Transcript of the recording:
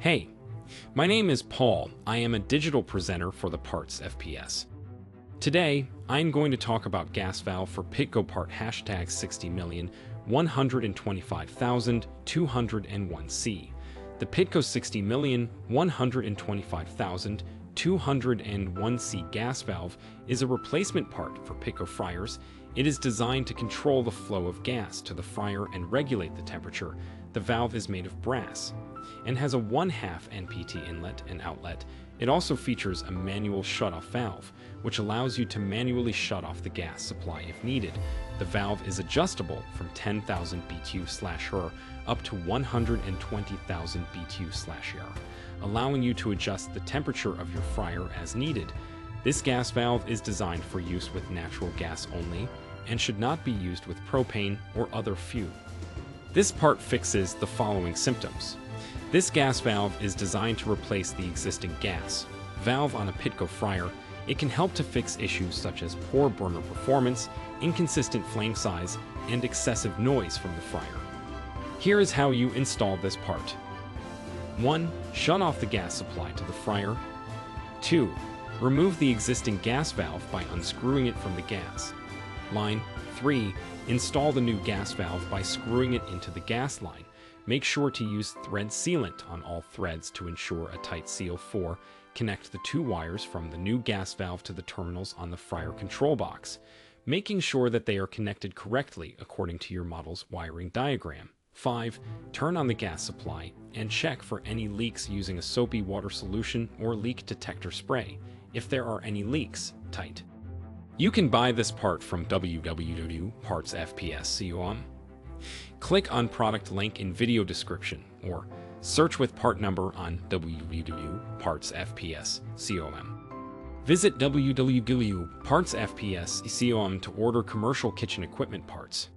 Hey, my name is Paul. I am a digital presenter for the Parts FPS. Today, I'm going to talk about gas valve for Pitco part hashtag 60,125,201C. The Pitco 60,125,201C gas valve is a replacement part for Pitco fryers. It is designed to control the flow of gas to the fryer and regulate the temperature. The valve is made of brass and has a 1 half NPT inlet and outlet. It also features a manual shutoff valve, which allows you to manually shut off the gas supply if needed. The valve is adjustable from 10,000 BTU/HER up to 120,000 BTU/HER, allowing you to adjust the temperature of your fryer as needed. This gas valve is designed for use with natural gas only and should not be used with propane or other fuel. This part fixes the following symptoms. This gas valve is designed to replace the existing gas valve on a Pitco fryer. It can help to fix issues such as poor burner performance, inconsistent flame size, and excessive noise from the fryer. Here is how you install this part. 1. Shut off the gas supply to the fryer. 2. Remove the existing gas valve by unscrewing it from the gas line. 3. Install the new gas valve by screwing it into the gas line. Make sure to use thread sealant on all threads to ensure a tight seal. 4. Connect the two wires from the new gas valve to the terminals on the fryer control box, making sure that they are connected correctly according to your model's wiring diagram. 5. Turn on the gas supply and check for any leaks using a soapy water solution or leak detector spray. If there are any leaks, tight. You can buy this part from www.partsfps.com. Click on product link in video description or search with part number on www.partsfps.com. Visit www.partsfps.com to order commercial kitchen equipment parts.